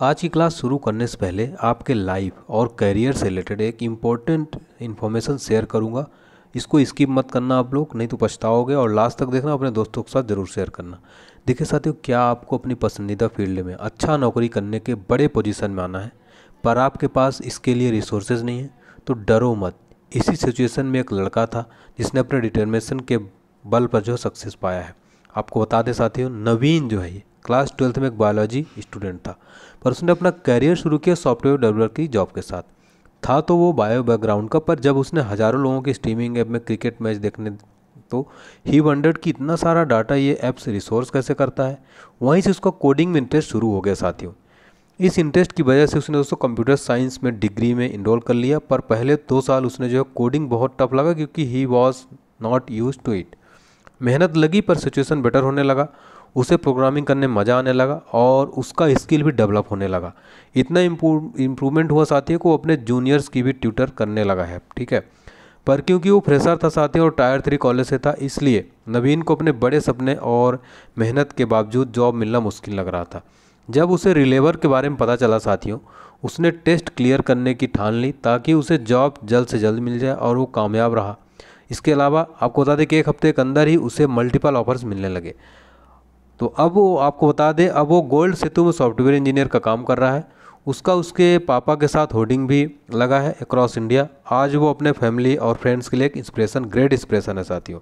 आज की क्लास शुरू करने से पहले आपके लाइफ और करियर से रिलेटेड एक इंपॉर्टेंट इन्फॉर्मेशन शेयर करूँगा। इसको स्किप मत करना आप लोग, नहीं तो पछताओगे और लास्ट तक देखना, अपने दोस्तों के साथ ज़रूर शेयर करना। देखिए साथियों, क्या आपको अपनी पसंदीदा फ़ील्ड में अच्छा नौकरी करने के बड़े पोजीशन में आना है? पर आपके पास इसके लिए रिसोर्सेज नहीं है तो डरो मत। इसी सिचुएशन में एक लड़का था जिसने अपने डिटर्मिनेशन के बल पर जो सक्सेस पाया है। आपको बता दें साथियों, नवीन जो है ये क्लास ट्वेल्थ में एक बायोलॉजी स्टूडेंट था, पर उसने अपना करियर शुरू किया सॉफ्टवेयर डेवलपर की जॉब के साथ। था तो वो बायो बैकग्राउंड का, पर जब उसने हज़ारों लोगों की स्ट्रीमिंग ऐप में क्रिकेट मैच देखने तो ही वंडर्ड कि इतना सारा डाटा ये ऐप्स रिसोर्स कैसे करता है। वहीं से उसका कोडिंग में इंटरेस्ट शुरू हो गया साथियों। इस इंटरेस्ट की वजह से उसने दोस्तों कंप्यूटर साइंस में डिग्री में इनरोल कर लिया, पर पहले दो साल उसने जो है कोडिंग बहुत टफ लगा, क्योंकि he was not used to it मेहनत लगी, पर सिचुएशन बेटर होने लगा। उसे प्रोग्रामिंग करने मज़ा आने लगा और उसका स्किल भी डेवलप होने लगा। इतना इम्प्रूवमेंट हुआ साथी को अपने जूनियर्स की भी ट्यूटर करने लगा है, ठीक है? पर क्योंकि वो फ्रेशर था साथी और टायर थ्री कॉलेज से था, इसलिए नवीन को अपने बड़े सपने और मेहनत के बावजूद जॉब मिलना मुश्किल लग रहा था। जब उसे रिलेवर के बारे में पता चला साथियों, उसने टेस्ट क्लियर करने की ठान ली ताकि उसे जॉब जल्द से जल्द मिल जाए और वो कामयाब रहा। इसके अलावा आपको बता दें कि एक हफ़्ते के अंदर ही उसे मल्टीपल ऑफर्स मिलने लगे। तो अब वो आपको बता दें, अब वो गोल्ड सेतु में सॉफ्टवेयर इंजीनियर का काम कर रहा है। उसका उसके पापा के साथ होर्डिंग भी लगा है अक्रॉस इंडिया आज वो अपने फैमिली और फ्रेंड्स के लिए एक इंस्पिरेशन ग्रेट इंस्पिरेशन है साथियों।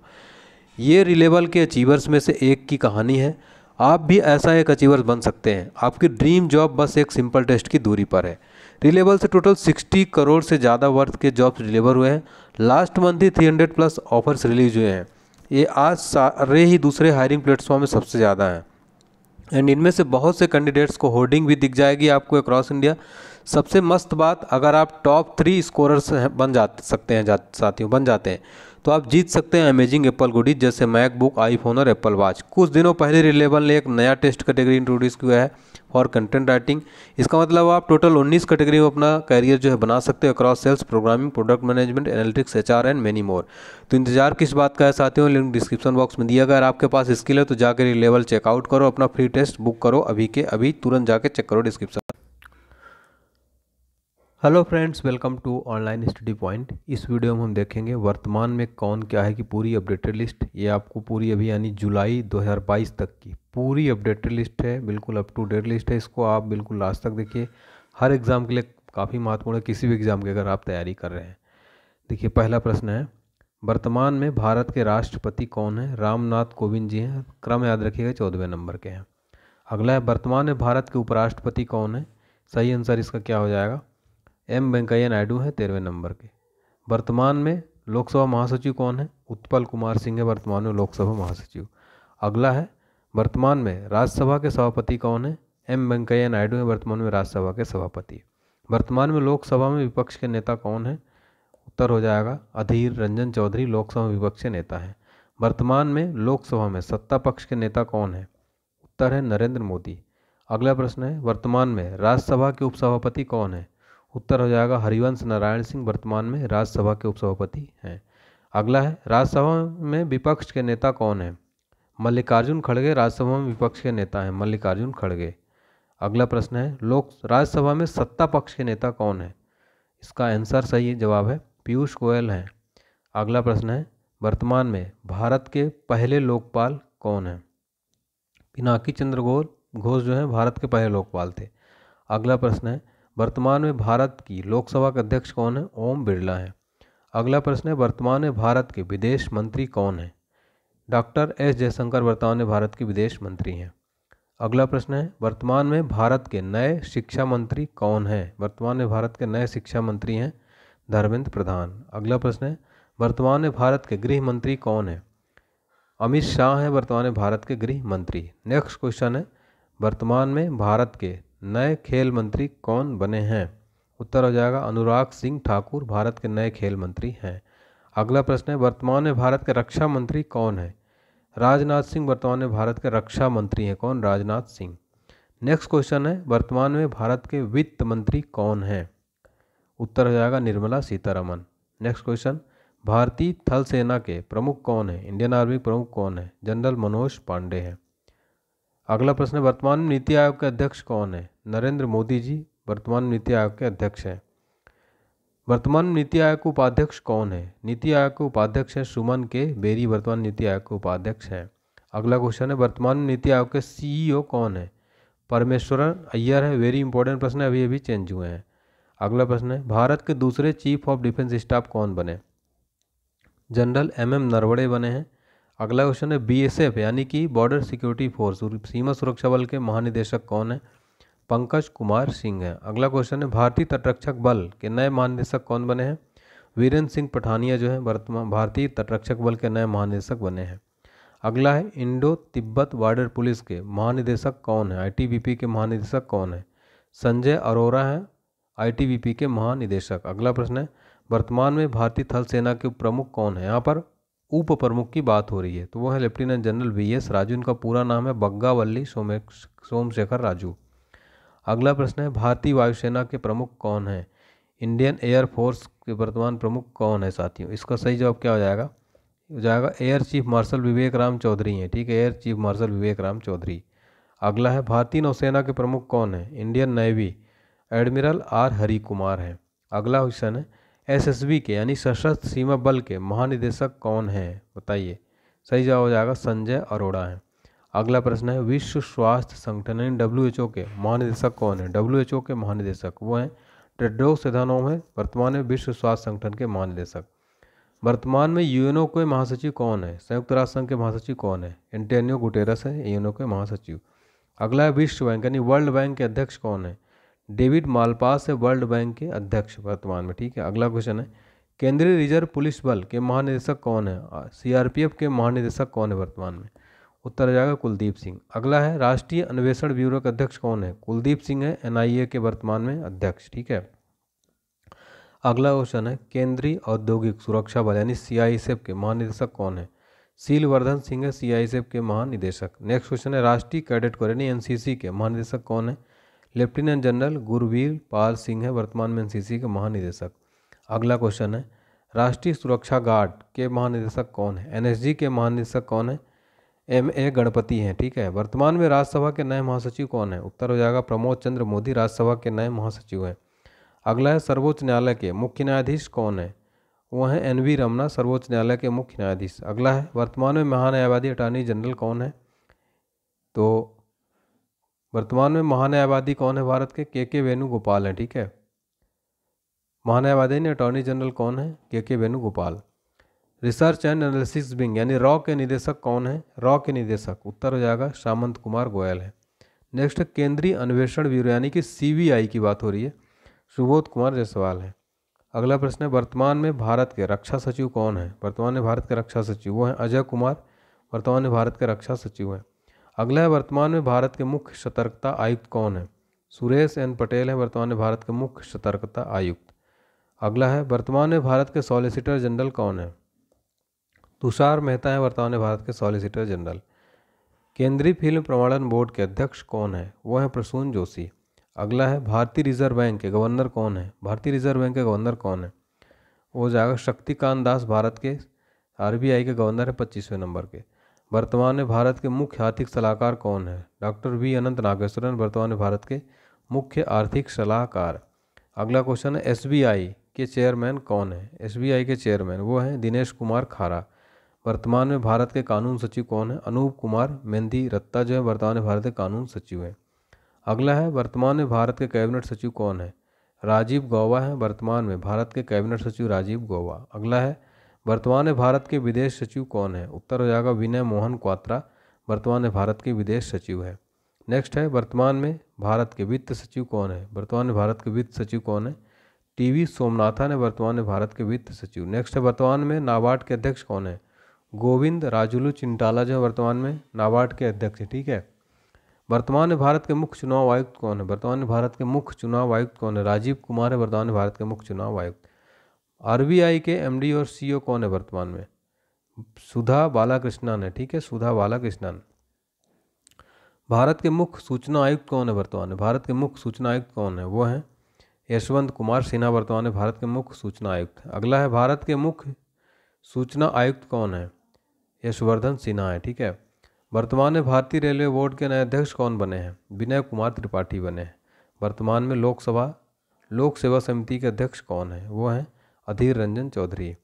ये रिलेबल के अचीवर्स में से एक की कहानी है। आप भी ऐसा एक अचीवर बन सकते हैं। आपकी ड्रीम जॉब बस एक सिंपल टेस्ट की दूरी पर है। रिलेबल से टोटल 60 करोड़ से ज़्यादा वर्थ के जॉब्स डिलीवर हुए हैं। लास्ट मंथ ही 300 प्लस ऑफर्स रिलीज़ हुए हैं। ये आज सारे ही दूसरे हायरिंग प्लेटफॉर्म में सबसे ज़्यादा हैं। एंड इनमें से बहुत से कैंडिडेट्स को होर्डिंग भी दिख जाएगी आपको अक्रॉस इंडिया सबसे मस्त बात अगर आप टॉप थ्री स्कोरर्स बन जा सकते हैं जा, साथियों बन जाते हैं। तो आप जीत सकते हैं अमेजिंग एप्पल गुडीज जैसे मैकबुक आईफोन और एप्पल वॉच कुछ दिनों पहले रिलेबल ने एक नया टेस्ट कैटेगरी इंट्रोड्यूस किया है फॉर कंटेंट राइटिंग इसका मतलब आप टोटल 19 कैटेगरी में अपना करियर जो है बना सकते हो across sales programming product management analytics H R and many more तो इंतज़ार किस बात का है साथियों? लिंक डिस्क्रिप्शन बॉक्स में दिया अगर आपके पास स्किल है तो जाकर लेवल चेकआउट करो, अपना फ्री टेस्ट बुक करो, अभी के अभी तुरंत जाकर चेक करो description hello friends welcome to online study point इस वीडियो में हम देखेंगे वर्तमान में कौन क्या है कि पूरी अपडेटेड लिस्ट ये आपको पूरी अभी यानी जुलाई 2022 तक की पूरी अपडेटेड लिस्ट है, बिल्कुल अप टू डेट लिस्ट है। इसको आप बिल्कुल लास्ट तक देखिए, हर एग्ज़ाम के लिए काफ़ी महत्वपूर्ण है, किसी भी एग्ज़ाम की अगर आप तैयारी कर रहे हैं। देखिए, पहला प्रश्न है, वर्तमान में भारत के राष्ट्रपति कौन है? रामनाथ कोविंद जी हैं। क्रम याद रखिएगा, चौदहवें नंबर के हैं। अगला है, वर्तमान में भारत के उपराष्ट्रपति कौन है? सही आंसर इसका क्या हो जाएगा? एम वेंकैया नायडू हैं तेरहवें नंबर के। वर्तमान में लोकसभा महासचिव कौन है? उत्पल कुमार सिंह है, वर्तमान में लोकसभा महासचिव। अगला है, वर्तमान में राज्यसभा के सभापति कौन है? एम वेंकैया नायडू हैं, वर्तमान में राज्यसभा के सभापति। वर्तमान में लोकसभा में विपक्ष के नेता कौन है? उत्तर हो जाएगा, अधीर रंजन चौधरी, लोकसभा विपक्ष के नेता हैं। वर्तमान में लोकसभा में सत्ता पक्ष के नेता कौन है? उत्तर है नरेंद्र मोदी। अगला प्रश्न है, वर्तमान में राज्यसभा के उपसभापति कौन है? उत्तर हो जाएगा हरिवंश नारायण सिंह वर्तमान में राज्यसभा के उपसभापति हैं। अगला है, राज्यसभा में विपक्ष के नेता कौन है? मल्लिकार्जुन खड़गे राज्यसभा में विपक्ष के नेता हैं। मल्लिकार्जुन खड़गे। अगला प्रश्न है, लोक, राज्यसभा में सत्ता पक्ष के नेता कौन है? इसका आंसर सही जवाब है, पीयूष गोयल हैं। अगला प्रश्न है, वर्तमान में भारत के पहले लोकपाल कौन है? पिनाकी चंद्र घोष जो है, भारत के पहले लोकपाल थे। अगला प्रश्न है वर्तमान में भारत की लोकसभा के अध्यक्ष कौन है? ओम बिरला है। अगला प्रश्न है, वर्तमान में भारत के विदेश मंत्री कौन है? डॉक्टर एस जयशंकर वर्तमान में भारत के विदेश मंत्री हैं। अगला प्रश्न है, वर्तमान में भारत के नए शिक्षा मंत्री कौन हैं? वर्तमान में भारत के नए शिक्षा मंत्री हैं धर्मेंद्र प्रधान। अगला प्रश्न है, वर्तमान में भारत के गृह मंत्री कौन है? अमित शाह हैं, वर्तमान में भारत के गृह मंत्री। नेक्स्ट क्वेश्चन है, वर्तमान में भारत के नए खेल मंत्री कौन बने हैं? उत्तर हो जाएगा अनुराग सिंह ठाकुर, भारत के नए खेल मंत्री हैं। अगला प्रश्न है, वर्तमान में भारत के रक्षा मंत्री कौन है? राजनाथ सिंह, वर्तमान में भारत के रक्षा मंत्री हैं कौन? राजनाथ सिंह। नेक्स्ट क्वेश्चन है, वर्तमान में भारत के वित्त मंत्री कौन है? उत्तर हो जाएगा निर्मला सीतारमन नेक्स्ट क्वेश्चन, भारतीय थल सेना के प्रमुख कौन है? इंडियन आर्मी प्रमुख कौन है? जनरल मनोज पांडे हैं। अगला प्रश्न वर्तमान नीति आयोग के अध्यक्ष कौन है? नरेंद्र मोदी जी, वर्तमान नीति आयोग के अध्यक्ष हैं। वर्तमान नीति आयोग के उपाध्यक्ष कौन है? नीति आयोग के उपाध्यक्ष हैं सुमन के बेरी, वर्तमान नीति आयोग के उपाध्यक्ष हैं। अगला क्वेश्चन है, वर्तमान नीति आयोग के सीईओ कौन है? परमेश्वरन अय्यर है, वेरी इंपॉर्टेंट प्रश्न है, अभी अभी चेंज हुए हैं। अगला प्रश्न है, भारत के दूसरे चीफ ऑफ़ डिफेंस स्टाफ कौन बने? जनरल एम एम नरवड़े बने हैं अगला क्वेश्चन है बीएसएफ यानी कि बॉर्डर सिक्योरिटी फोर्स सीमा सुरक्षा बल के महानिदेशक कौन है? पंकज कुमार सिंह है। अगला क्वेश्चन है, भारतीय तटरक्षक बल के नए महानिदेशक कौन बने हैं? वीरेंद्र सिंह पठानिया जो है, वर्तमान भारतीय तटरक्षक बल के नए महानिदेशक बने हैं। अगला है, इंडो तिब्बत बॉर्डर पुलिस के महानिदेशक कौन है? आईटीबीपी के महानिदेशक कौन है? संजय अरोरा है आईटीबीपी के महानिदेशक। अगला प्रश्न है, वर्तमान में भारतीय थल सेना के प्रमुख कौन है? यहाँ पर उप प्रमुख की बात हो रही है। तो वो है lieutenant general V S Raju. इनका पूरा नाम है बग्गावल्ली सोमे, सोमशेखर राजू। अगला प्रश्न है, भारतीय वायुसेना के प्रमुख कौन है? इंडियन एयर फोर्स के वर्तमान प्रमुख कौन है साथियों? इसका सही जवाब क्या हो जाएगा? हो जाएगा, air chief marshal Vivek Ram Chaudhary हैं, ठीक है? Air chief marshal Vivek Ram Chaudhary. अगला है, भारतीय नौसेना के प्रमुख कौन है? Indian navy admiral R Hari Kumar हैं। अगला क्वेश्चन है एसएसबी के, यानी सशस्त्र सीमा बल के महानिदेशक कौन हैं? बताइए। सही जवाब हो जाएगा संजय अरोड़ा हैं। अगला प्रश्न है, विश्व स्वास्थ्य संगठन, यानी डब्ल्यू के महानिदेशक कौन है? डब्ल्यू के महानिदेशक वो हैं। टेड्रोस एधानोम है। वर्तमान में विश्व स्वास्थ्य संगठन के महानिदेशक। वर्तमान में यूएनओ के महासचिव कौन है? संयुक्त राष्ट्र संघ के महासचिव कौन है? एंटेनियो गुटेरस है, यूएनओ के महासचिव। अगला है, विश्व बैंक, यानी वर्ल्ड बैंक के अध्यक्ष कौन है? डेविड मालपास है वर्ल्ड बैंक के अध्यक्ष वर्तमान में, ठीक है? अगला क्वेश्चन है, केंद्रीय रिज़र्व पुलिस बल के महानिदेशक कौन है? सीआरपीएफ के महानिदेशक कौन है वर्तमान में? उत्तर आ जाएगा कुलदीप सिंह। अगला है, राष्ट्रीय अन्वेषण ब्यूरो के अध्यक्ष कौन है? कुलदीप सिंह है एनआईए के वर्तमान में अध्यक्ष, ठीक है? अगला क्वेश्चन है, केंद्रीय औद्योगिक सुरक्षा बल, यानी सीआईएसएफ के महानिदेशक कौन है? सीलवर्धन सिंह है सीआईएसएफ के महानिदेशक। नेक्स्ट क्वेश्चन है, राष्ट्रीय कैडेट कोर, यानी एनसीसी के महानिदेशक कौन है? लेफ्टिनेंट जनरल गुरवीर पाल सिंह है वर्तमान में एनसीसी के महानिदेशक। अगला क्वेश्चन है, राष्ट्रीय सुरक्षा गार्ड के महानिदेशक कौन है? एनएसजी के महानिदेशक कौन है? एम ए गणपति हैं, ठीक है। वर्तमान में राज्यसभा के नए महासचिव कौन है? उत्तर हो जाएगा प्रमोद चंद्र मोदी, राज्यसभा के नए महासचिव हैं। अगला है, सर्वोच्च न्यायालय के मुख्य न्यायाधीश कौन है? वह हैं एन वी रमना, सर्वोच्च न्यायालय के मुख्य न्यायाधीश। अगला है, वर्तमान में महान्यायवादी अटॉर्नी जनरल कौन है? तो वर्तमान में महान्यायवादी कौन है? भारत के के के वेणुगोपाल हैं, ठीक है? महान्यायवादी ने अटॉर्नी जनरल कौन है? K K Venugopal. Research and analysis wing यानी रॉ के निदेशक कौन है? रॉ के निदेशक। उत्तर हो जाएगा सामंत कुमार गोयल है। नेक्स्ट केंद्रीय अन्वेषण ब्यूरो, यानी कि सीबीआई की बात हो रही है। सुबोध कुमार जायसवाल है। अगला प्रश्न है, वर्तमान में भारत के रक्षा सचिव कौन है? वर्तमान में भारत के रक्षा सचिव वो हैं अजय कुमार। वर्तमान में भारत के रक्षा सचिव हैं। अगला है, वर्तमान में भारत के मुख्य सतर्कता आयुक्त कौन है? सुरेश एन पटेल है, वर्तमान में भारत के मुख्य सतर्कता आयुक्त। अगला है, वर्तमान में भारत के सॉलिसिटर जनरल कौन है? तुषार मेहता है, वर्तमान में भारत के सॉलिसिटर जनरल। केंद्रीय फ़िल्म प्रमाणन बोर्ड के अध्यक्ष कौन है? वो है प्रसून जोशी। अगला है, भारतीय रिज़र्व बैंक के गवर्नर कौन है? भारतीय रिज़र्व बैंक के गवर्नर कौन है? वो जाएगा शक्तिकांत दास, भारत के आरबीआई के गवर्नर है, पच्चीसवें नंबर के। वर्तमान में भारत के मुख्य आर्थिक सलाहकार कौन है? Doctor V. अनंत नागेश्वरन, वर्तमान में भारत के मुख्य आर्थिक सलाहकार। अगला क्वेश्चन है, एसबीआई के चेयरमैन कौन है? एसबीआई के चेयरमैन वो हैं दिनेश कुमार खारा। वर्तमान में भारत के कानून सचिव कौन है? अनूप कुमार, मेहंदी रत्ता जो है, वर्तमान में भारत के कानून सचिव हैं। अगला है, वर्तमान में भारत के कैबिनेट सचिव कौन है? राजीव गौवा है, वर्तमान में भारत के कैबिनेट सचिव राजीव गौवा अगला है वर्तमान में भारत के विदेश सचिव कौन है उत्तर हो जाएगा विनय मोहन क्वात्रा वर्तमान में भारत के विदेश सचिव है नेक्स्ट है वर्तमान में भारत के वित्त सचिव कौन है वर्तमान में भारत के वित्त सचिव कौन है टीवी सोमनाथन है वर्तमान में भारत के वित्त सचिव नेक्स्ट है वर्तमान में नाबार्ड के अध्यक्ष कौन है गोविंद राजुलू चिंटाला जो है वर्तमान में नाबार्ड के अध्यक्ष हैं ठीक है वर्तमान में भारत के मुख्य चुनाव आयुक्त कौन है वर्तमान में भारत के मुख्य चुनाव आयुक्त कौन है राजीव कुमार है वर्तमान में भारत के मुख्य चुनाव आयुक्त आरबीआई के एमडी और सीईओ कौन है वर्तमान में? सुधा बालाकृष्णन है, ठीक है? सुधा बालाकृष्णन। भारत के मुख्य सूचना आयुक्त कौन है वर्तमान में? भारत के मुख्य सूचना आयुक्त कौन है? वो हैं यशवंत कुमार सिन्हा वर्तमान में भारत के मुख्य सूचना आयुक्त अगला है, भारत के मुख्य सूचना आयुक्त कौन है? यशवर्धन सिन्हा है, ठीक है? वर्तमान में भारतीय रेलवे बोर्ड के नए अध्यक्ष कौन बने हैं? विनय कुमार त्रिपाठी बने हैं। वर्तमान में लोकसभा, लोक सेवा समिति के अध्यक्ष कौन है? वो हैं अधीर रंजन चौधरी।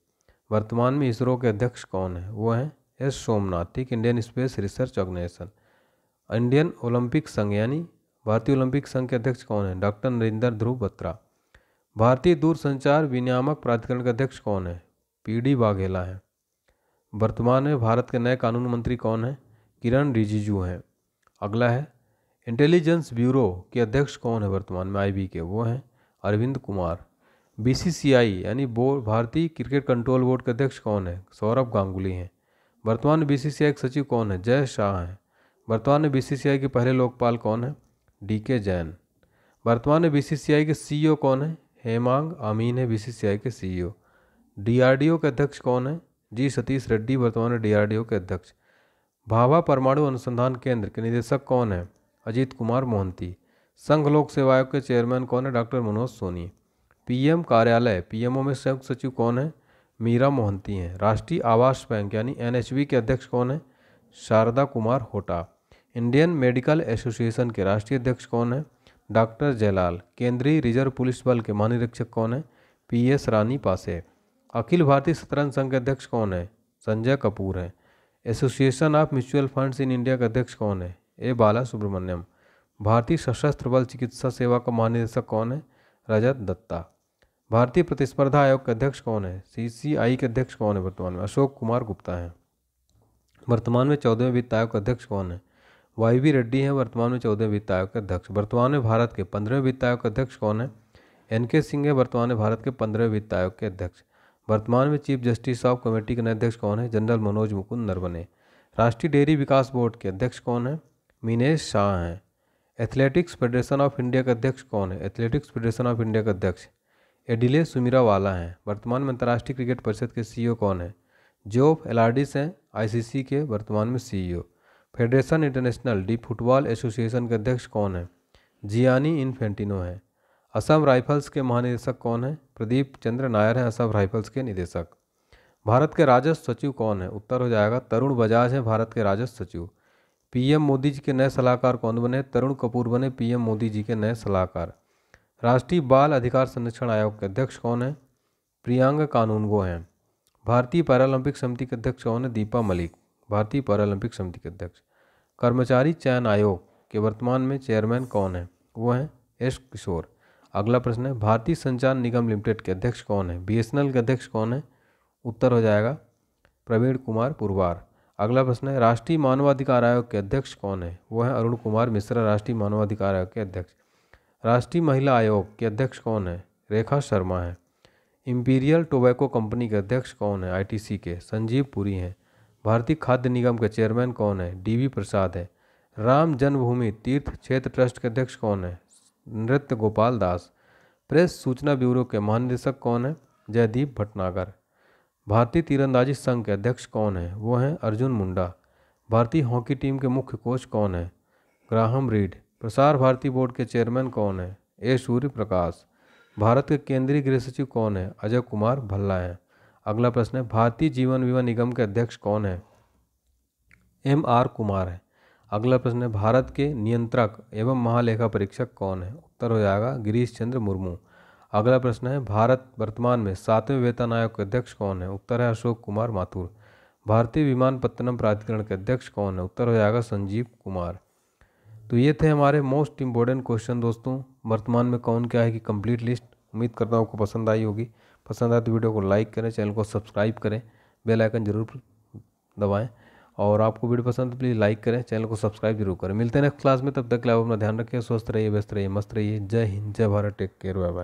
वर्तमान में इसरो के अध्यक्ष कौन है? वो हैं एस. सोमनाथ, ठीक Indian space research organisation. Indian Olympic संघ, यानी भारतीय ओलंपिक संघ के अध्यक्ष कौन है? डॉक्टर नरेंद्र ध्रुव बत्रा। भारतीय दूरसंचार विनियामक प्राधिकरण के अध्यक्ष कौन है? पी डी वाघेला है। वर्तमान में भारत के नए कानून मंत्री कौन है? किरण रिजिजू हैं। अगला है, इंटेलिजेंस ब्यूरो के अध्यक्ष कौन है? वर्तमान में आईबी के, वो हैं अरविंद कुमार। बीसीसीआई यानी बोर्ड भारतीय क्रिकेट कंट्रोल बोर्ड के अध्यक्ष कौन है? सौरभ गांगुली हैं। वर्तमान में बीसीसीआई के सचिव कौन है? जय शाह हैं। वर्तमान में बीसीसीआई के पहले लोकपाल कौन है? डी के जैन। वर्तमान में बीसीसीआई के सीईओ कौन है? हेमांग अमीन है बीसीसीआई के सीईओ डीआरडीओ के अध्यक्ष कौन है? जी सतीश रेड्डी, वर्तमान में डीआरडीओ के अध्यक्ष। भाभा परमाणु अनुसंधान केंद्र के निदेशक कौन है? अजीत कुमार मोहंती। संघ लोक सेवा आयोग के चेयरमैन कौन है? डॉक्टर मनोज सोनी। पीएम कार्यालय, पीएमओ में संयुक्त सचिव कौन है? मीरा मोहंती हैं। राष्ट्रीय आवास बैंक, यानी एनएचबी के अध्यक्ष कौन है? Sharda Kumar Hota. Indian Medical Association के राष्ट्रीय अध्यक्ष कौन है? डॉक्टर जयलाल। केंद्रीय रिज़र्व पुलिस बल के महानिरीक्षक कौन है? पी एस रानी पासे। अखिल भारतीय शतरंज संघ के अध्यक्ष कौन है? संजय कपूर हैं। Association of mutual funds in India के अध्यक्ष कौन है? ए. बाला सुब्रमण्यम भारतीय सशस्त्र बल चिकित्सा सेवा का महानिदेशक कौन है? रजत दत्ता। भारतीय प्रतिस्पर्धा आयोग के अध्यक्ष कौन है? सीसीआई के अध्यक्ष कौन है वर्तमान में? अशोक कुमार गुप्ता हैं। वर्तमान में चौदहवें वित्त आयोग के अध्यक्ष कौन है? वाई वी रेड्डी हैं, वर्तमान में चौदहवें वित्त आयोग के अध्यक्ष। वर्तमान में भारत के पंद्रहवें वित्त आयोग के अध्यक्ष कौन है? एन के सिंह है, वर्तमान में भारत के पंद्रहवें वित्त आयोग के अध्यक्ष। वर्तमान में चीफ जस्टिस ऑफ़ कमेटी के नए अध्यक्ष कौन है? जनरल मनोज मुकुंद नरवने राष्ट्रीय डेयरी विकास बोर्ड के अध्यक्ष कौन है? मीनेश शाह हैं। एथलेटिक्स फेडरेशन ऑफ़ इंडिया के अध्यक्ष कौन है? एथलेटिक्स फेडरेशन ऑफ़ इंडिया के अध्यक्ष। एडिले सुमिरा वाला हैं। वर्तमान में अंतर्राष्ट्रीय क्रिकेट परिषद के सीईओ कौन हैं? जोफ एलार्डिस हैं, आईसीसी के वर्तमान में CEO. Federation international de football association के अध्यक्ष कौन हैं? जियानी इन्फेंटिनो हैं। असम राइफल्स के महानिदेशक कौन हैं? प्रदीप चंद्र नायर हैं, असम राइफल्स के निदेशक। भारत के राजस्व सचिव कौन है? उत्तर हो जाएगा, तरुण बजाज हैं, भारत के राजस्व सचिव। पीएम मोदी जी के नए सलाहकार कौन बने? तरुण कपूर बने, पीएम मोदी जी के नए सलाहकार। राष्ट्रीय बाल अधिकार संरक्षण आयोग के अध्यक्ष कौन है? प्रियांक कानूनगो हैं। भारतीय पैरालंपिक समिति के अध्यक्ष कौन है? दीपा मलिक, भारतीय पैरालंपिक समिति के अध्यक्ष। कर्मचारी चयन आयोग के वर्तमान में चेयरमैन कौन है? वो हैं एस किशोर। अगला प्रश्न है, भारतीय संचार निगम लिमिटेड के अध्यक्ष कौन है? बीएसएनएल के अध्यक्ष कौन है? उत्तर हो जाएगा, प्रवीण कुमार पुरवार। अगला प्रश्न है, राष्ट्रीय मानवाधिकार आयोग के अध्यक्ष कौन है? वो है अरुण कुमार मिश्रा, राष्ट्रीय मानवाधिकार आयोग के अध्यक्ष। राष्ट्रीय महिला आयोग के अध्यक्ष कौन है? रेखा शर्मा है। इम्पीरियल टोबैको कंपनी के अध्यक्ष कौन है? आईटीसी के। संजीव पुरी हैं। भारतीय खाद्य निगम के चेयरमैन कौन है? डीवी प्रसाद है। राम जन्मभूमि तीर्थ क्षेत्र ट्रस्ट के अध्यक्ष कौन है? नृत्य गोपाल दास। प्रेस सूचना ब्यूरो के महानिदेशक कौन है? जयदीप भटनागर। भारतीय तीरंदाजी संघ के अध्यक्ष कौन है? वो हैं अर्जुन मुंडा। भारतीय हॉकी टीम के मुख्य कोच कौन है? Graham Reid. Prasar Bharati board के चेयरमैन कौन है? ए. सूर्य प्रकाश भारत के केंद्रीय गृह सचिव कौन है? अजय कुमार भल्ला है। अगला प्रश्न है, भारतीय जीवन बीमा निगम के अध्यक्ष कौन है? एम. आर. कुमार है। अगला प्रश्न है, भारत के नियंत्रक एवं महालेखा परीक्षक कौन है? उत्तर हो जाएगा, गिरीश चंद्र मुर्मू। अगला प्रश्न है, भारत वर्तमान में सातवें वेतन आयोग के अध्यक्ष कौन है? उत्तर है, अशोक कुमार माथुर। भारतीय विमानपत्तनम प्राधिकरण के अध्यक्ष कौन है? उत्तर हो जाएगा, संजीव कुमार। तो ये थे हमारे मोस्ट इम्पोर्टेंट क्वेश्चन दोस्तों। वर्तमान में कौन क्या है कि कंप्लीट लिस्ट उम्मीद करता हूँ आपको पसंद आई होगी। पसंद आए तो वीडियो को लाइक करें चैनल को सब्सक्राइब करें बेल आइकन ज़रूर दबाएँ। और आपको वीडियो पसंद तो प्लीज़ लाइक करें चैनल को सब्सक्राइब ज़रूर करें। मिलते हैं नेक्स्ट क्लास में, तब तक के आप अपना ध्यान रखें स्वस्थ रहिए, व्यस्त रहिए, मस्त रहिए। जय हिंद, जय Bharat take care bye bye